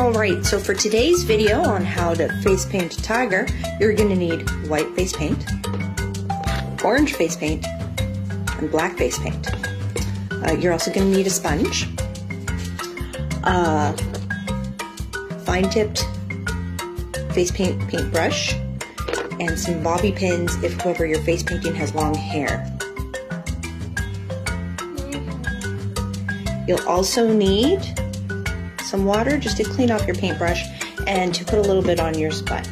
Alright, so for today's video on how to face paint a tiger, you're going to need white face paint, orange face paint, and black face paint. Uh, you're also going to need a sponge, a fine-tipped face paint paintbrush, and some bobby pins if whoever you're face painting has long hair. You'll also need some water just to clean off your paintbrush and to put a little bit on your spot.